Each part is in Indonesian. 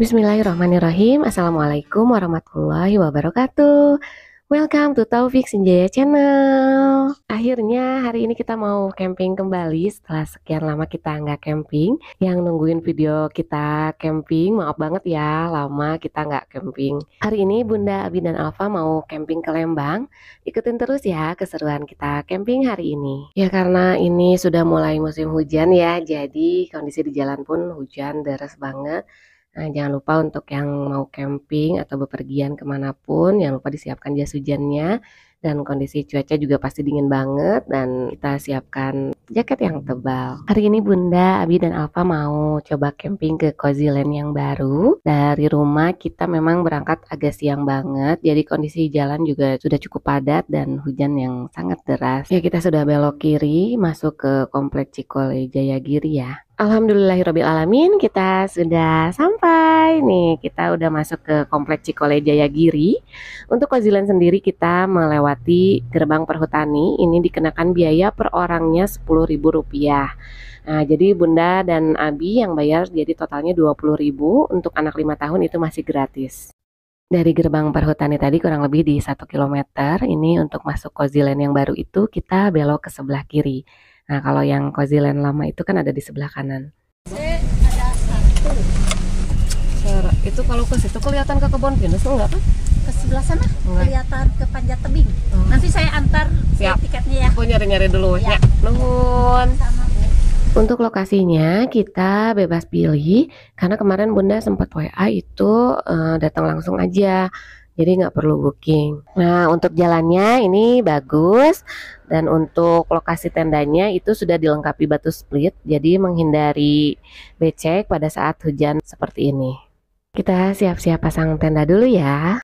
Bismillahirrahmanirrahim. Assalamualaikum warahmatullahi wabarakatuh. Welcome to Taufik Sinjaya Channel. Akhirnya hari ini kita mau camping kembali. Setelah sekian lama kita nggak camping Yang nungguin video kita camping Maaf banget ya lama kita nggak camping. Hari ini Bunda Abi dan Alfa mau camping ke Lembang. Ikutin terus ya keseruan kita camping hari ini. Ya karena ini sudah mulai musim hujan ya Jadi kondisi di jalan pun hujan deras banget Nah, jangan lupa untuk yang mau camping atau bepergian ke mana pun, jangan lupa disiapkan jas hujannya dan kondisi cuaca juga pasti dingin banget dan kita siapkan jaket yang tebal. Hari ini Bunda, Abi dan Alfa mau coba camping ke Cozy Land yang baru. Dari rumah kita memang berangkat agak siang banget, jadi kondisi jalan juga sudah cukup padat dan hujan yang sangat deras. Ya kita sudah belok kiri masuk ke komplek Cikole Jayagiri ya. Alhamdulillahirrohmanirrohim kita sudah sampai nih kita udah masuk ke komplek Cikole Jayagiri untuk Kozilan sendiri kita melewati gerbang perhutani ini dikenakan biaya per orangnya Rp10.000 Nah jadi bunda dan Abi yang bayar jadi totalnya Rp20.000 untuk anak 5 tahun itu masih gratis. Dari gerbang perhutani tadi kurang lebih di 1 km ini untuk masuk Kozilan yang baru itu kita belok ke sebelah kiri. Nah, kalau yang Cozy Land lama itu kan ada di sebelah kanan. ada satu. Itu kalau ke situ kelihatan ke kebun pinus enggak kan? Ke sebelah sana enggak. kelihatan ke Panjat Tebing. Hmm. Nanti saya antar Siap. tiketnya ya. Aku nyari-nyari dulu ya. ya. Nuhun. Untuk lokasinya kita bebas pilih karena kemarin Bunda sempat WA itu uh, datang langsung aja jadi nggak perlu booking. Nah untuk jalannya ini bagus dan untuk lokasi tendanya itu sudah dilengkapi batu split jadi menghindari becek pada saat hujan seperti ini. Kita siap-siap pasang tenda dulu ya.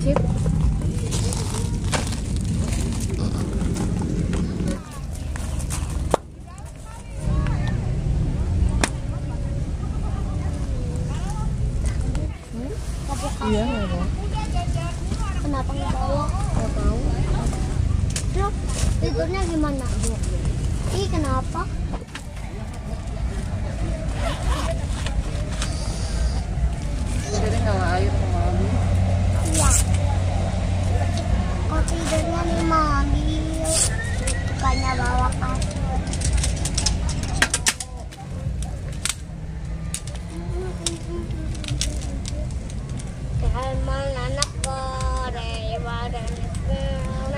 结果 Mama, anak ko, rewa, rewa,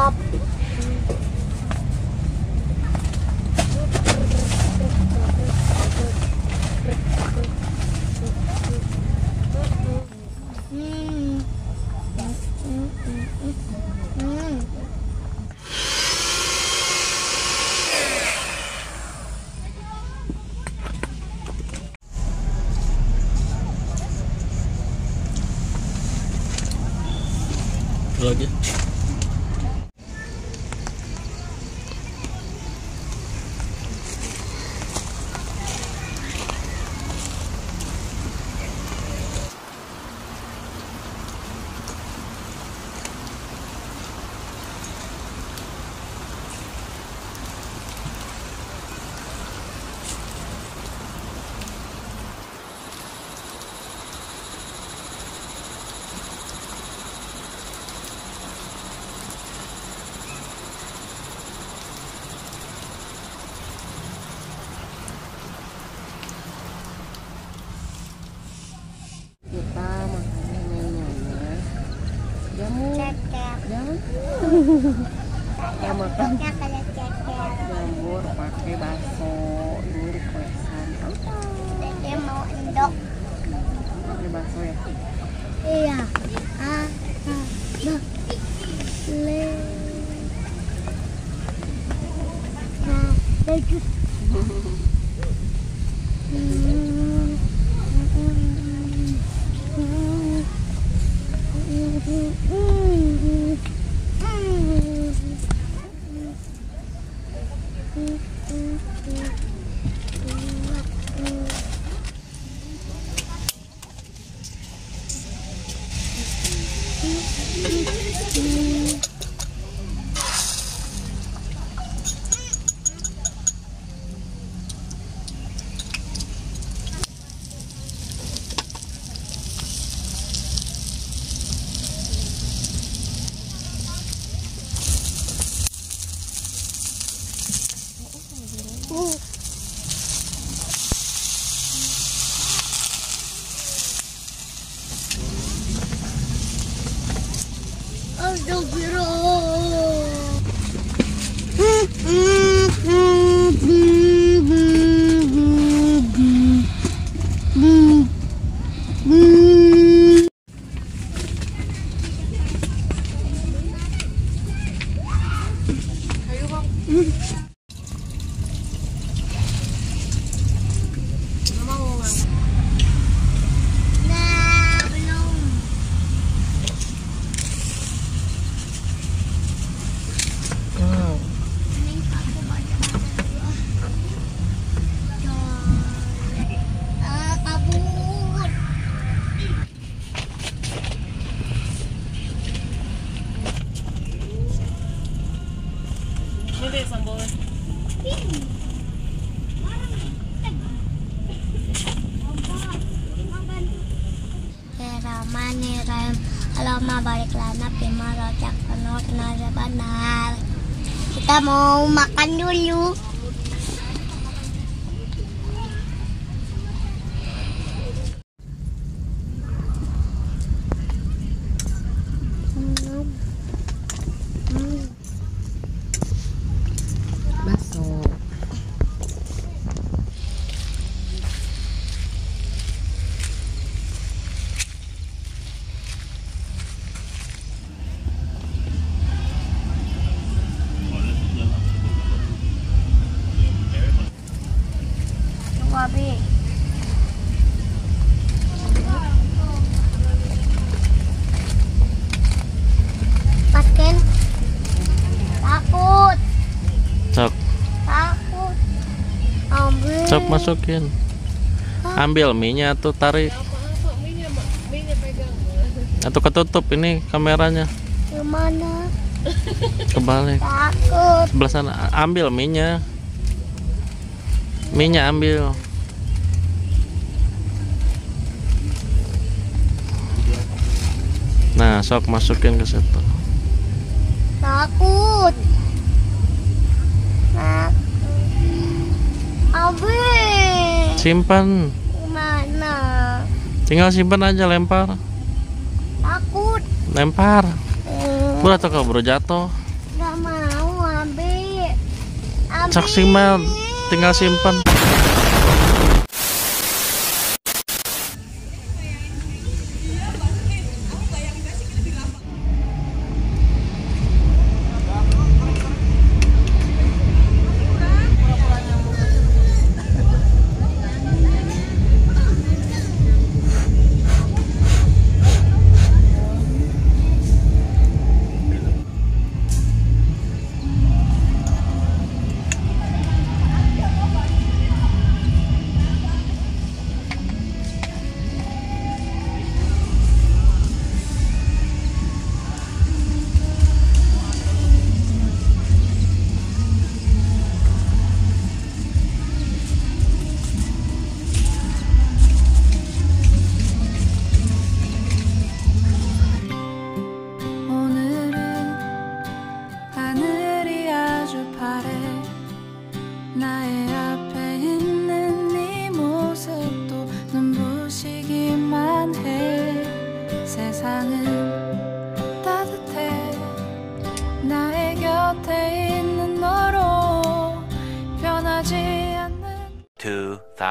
up. Mm-hmm. Kalau Allahumma balik lana bima rojak penuh kita mau makan dulu. Masukin. Ambil mie-nya tuh tarik. Atau ketutup ini kameranya. Gimana Kebalik. Takut Sebelah sana. Ambil mie-nya. Mie-nya ambil. Nah, sok masukin ke situ. Takut Takut Ambil Simpan. Gimana Tinggal simpan aja lempar. Takut Lempar. Hmm, Bro atau kabur jatuh. Gak mau ambil Ambil Sok simpan. Tinggal simpan.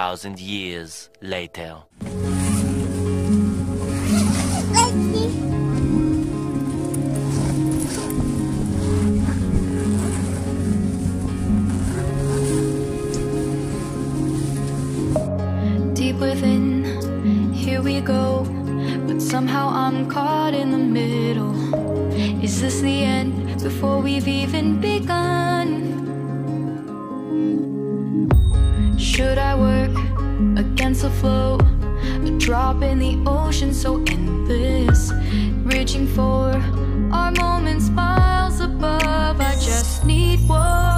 2,000 years later. deep within. Here we go, but somehow I'm caught in the middle. Is this the end before we've even begun? Should I work the flow? A drop in the ocean so endless. Reaching for our moments miles above. I just need one.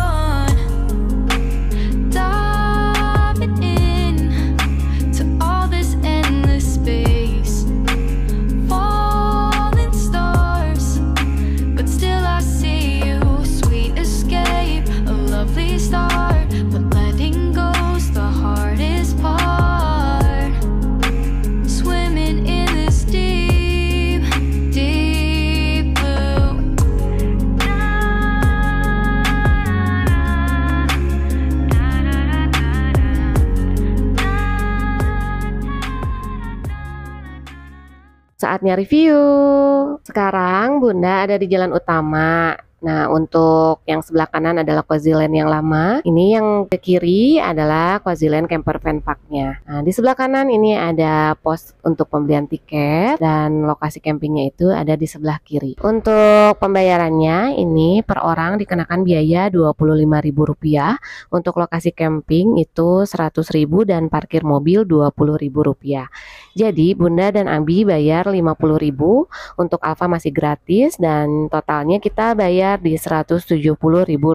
Saatnya review. Sekarang Bunda ada di jalan utama. Nah, untuk yang sebelah kanan adalah Coziland yang lama. Ini yang ke kiri adalah Coziland Camper Van Park-nya. Nah, di sebelah kanan ini ada pos untuk pembelian tiket dan lokasi campingnya itu ada di sebelah kiri. Untuk pembayarannya ini per orang dikenakan biaya Rp25.000. Untuk lokasi camping itu Rp100.000 dan parkir mobil Rp20.000. Jadi Bunda dan Abi bayar Rp50.000, untuk Alfa masih gratis dan totalnya kita bayar di Rp170.000.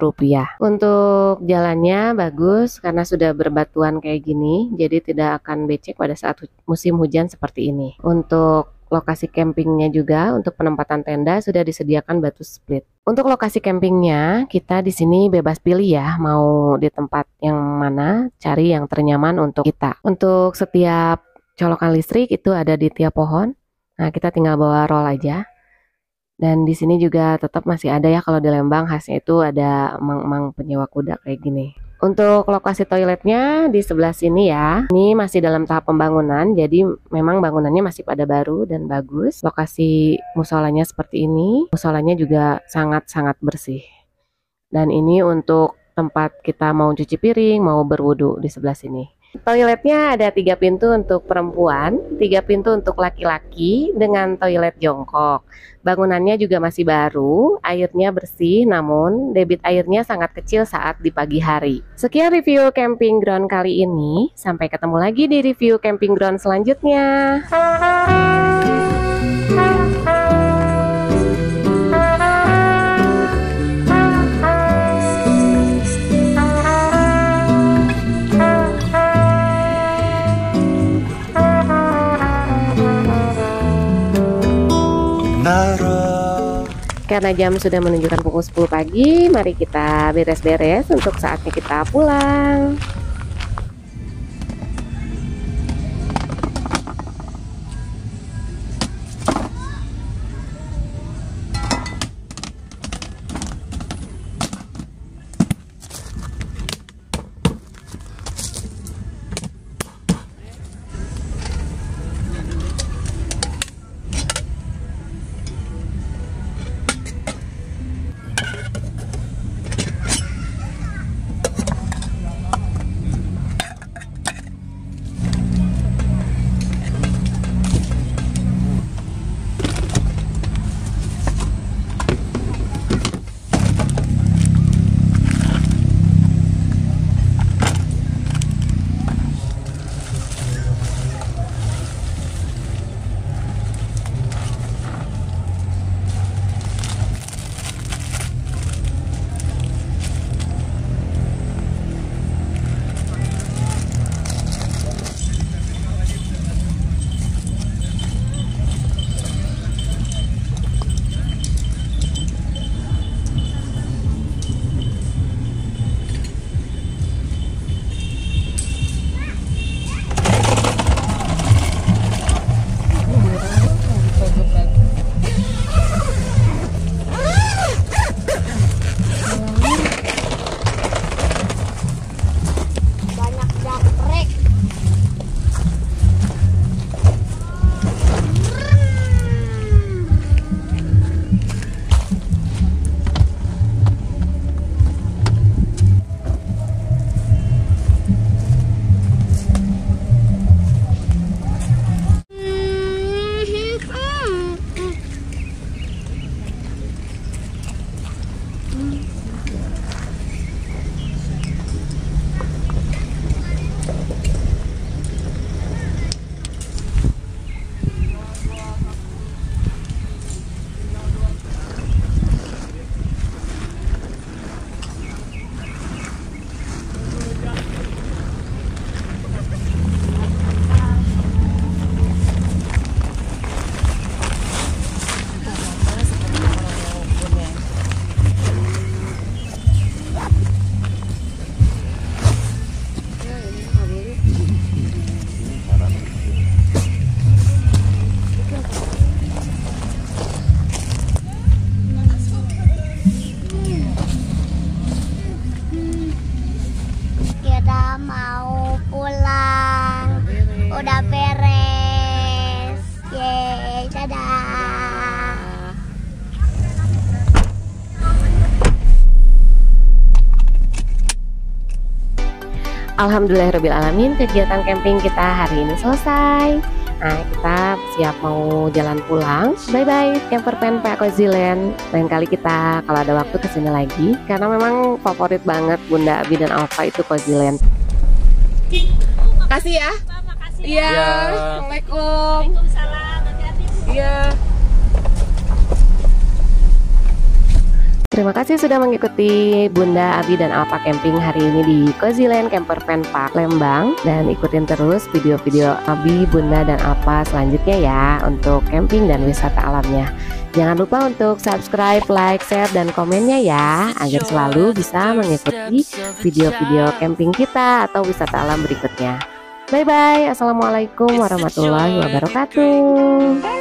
Untuk jalannya bagus karena sudah berbatuan kayak gini, jadi tidak akan becek pada saat musim hujan seperti ini. Untuk lokasi campingnya juga untuk penempatan tenda sudah disediakan batu split. Untuk lokasi campingnya kita di sini bebas pilih ya mau di tempat yang mana cari yang ternyaman untuk kita. Untuk setiap colokan listrik itu ada di tiap pohon. Nah kita tinggal bawa roll aja. Dan di sini juga tetap masih ada ya kalau di Lembang khasnya itu ada emang-emang penyewa kuda kayak gini. Untuk lokasi toiletnya di sebelah sini ya. Ini masih dalam tahap pembangunan, jadi memang bangunannya masih pada baru dan bagus. Lokasi musolanya seperti ini. Musolanya juga sangat-sangat bersih. Dan ini untuk tempat kita mau cuci piring, mau berwudu di sebelah sini. Toiletnya ada tiga pintu untuk perempuan, tiga pintu untuk laki-laki dengan toilet jongkok. Bangunannya juga masih baru, airnya bersih, namun debit airnya sangat kecil saat di pagi hari. Sekian review camping ground kali ini. Sampai ketemu lagi di review camping ground selanjutnya. Karena jam sudah menunjukkan pukul 10 pagi, mari kita beres-beres untuk saatnya kita pulang. Alhamdulillahirrahmanirrahim kegiatan camping kita hari ini selesai. Nah kita siap mau jalan pulang. Bye bye camper pen Pak Coziland Lain kali kita kalau ada waktu ke sini lagi. Karena memang favorit banget Bunda Abi dan Alfa itu Coziland Kasih ya. Makasih. Iya. Assalamualaikum. Waalaikumsalam. Hati-hati. Iya Terima kasih sudah mengikuti Bunda Abi dan Alpa Camping hari ini di Cozy Land Camper Fan Park Lembang dan ikutin terus video-video Abi, Bunda dan Alpa selanjutnya ya untuk camping dan wisata alamnya. Jangan lupa untuk subscribe, like, share, dan komennya ya agar selalu bisa mengikuti video-video camping kita atau wisata alam berikutnya. Bye bye. Assalamualaikum warahmatullahi wabarakatuh.